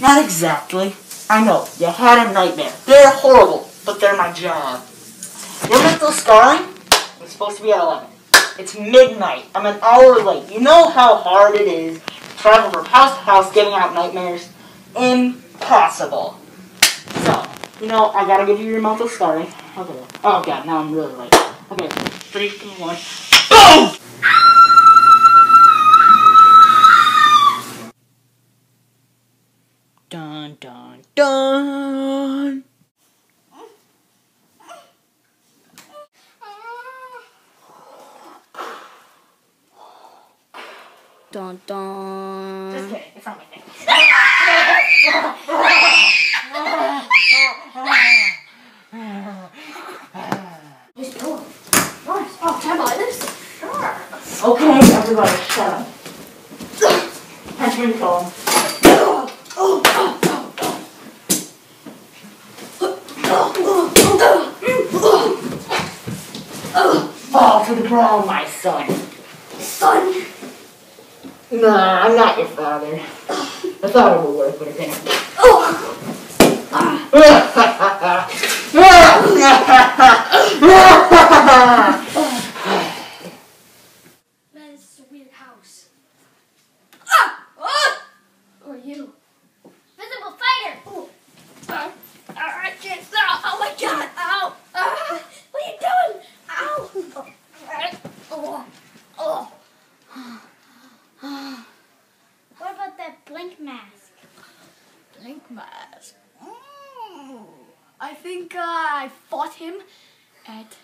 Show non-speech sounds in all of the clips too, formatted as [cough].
Not exactly. I know, you had a nightmare. They're horrible, but they're my job. Your mental scarring is supposed to be at 11. It's midnight. I'm an hour late. You know how hard it is to travel from house to house giving out nightmares? Impossible. So, you know, I gotta give you your mental scarring. Okay. Oh god, now I'm really late. Okay, three, two, one. BOOM! Dun dun dun. Dun dun. Just kidding. It's not my name. Just do it. Nice. Oh, can I buy this? Sure. Okay, everybody, shut up. Henchman call. Fall to the ground, my son. Son. Nah, I'm not your father. I thought it would work, but it didn't. Oh. Man, this is a weird house. Ah! Ah! Who are you? Visible fighter! Ooh. Uh, I can't stop! Oh my god! Ow! Ah! What are you doing? Ow! Oh. Oh. Oh. What about that blank mask? Blank mask? Mm. I think uh, I fought him at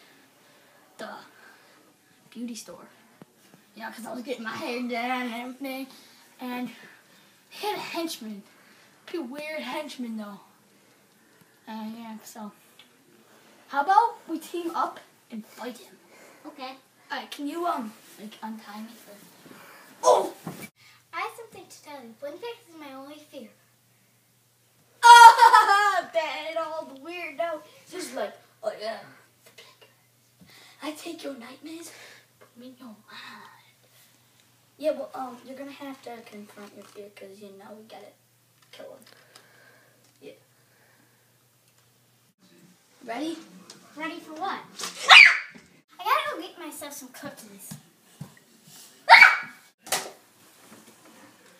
the beauty store. Yeah, because I was getting my hair done and everything. And he had a henchman. Pretty weird henchman, though. Uh, yeah, so. How about we team up and fight him? Okay. Alright, can you, um, like, untie me for. Oh! I have something to tell you. Blinkface is my only fear. Ah! That all the Just like, oh yeah. I take your nightmares, put them in your mind. Yeah, well, um, you're gonna have to confront your fear because you know we gotta kill him. Yeah. Ready? Ready for what? I gotta go get myself some cookies.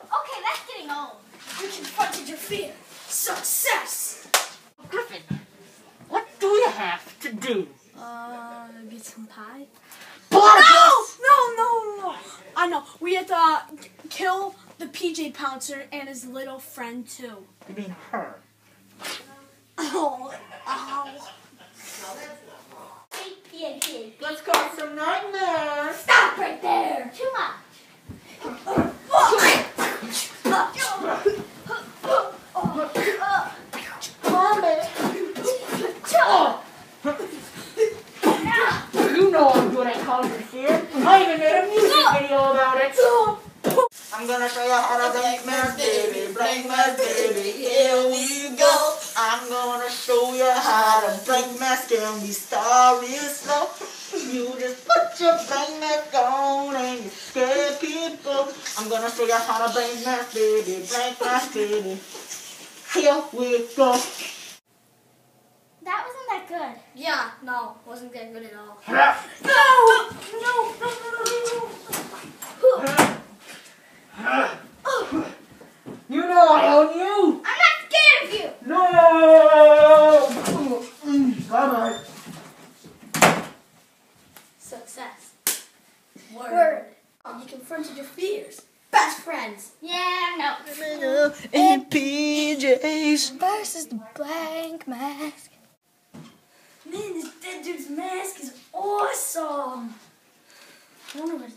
Okay, that's getting old. You confronted your fear. Success. Griffin, what do you have to do? Uh, get some pie. Barnabas! No, no, no. I know. We have to uh, kill the PJ Pouncer and his little friend too. You mean her? [laughs] Oh, ow. Yeah, yeah. Let's cause some nightmares. Stop right there. Too much. You know I'm good at causing fear. I even made a music video about it. I'm gonna show you how to blank mask, baby, blank mask, baby. Here we go. I'm gonna show you how to blank mask and we start real slow. You just put your blank mask on and you scare people. I'm gonna show you how to blank mask, baby, blank mask, baby. Here we go. That good. Yeah, no, wasn't that good at all. No! No, no, no, no, no. You know I own you! I'm not scared of you. No! Bye bye. Success. Word. Oh, you confronted your fears. Best friends. Yeah, no. In PJs. Versus the blank mask. Man, this dead dude's mask is awesome! I wonder what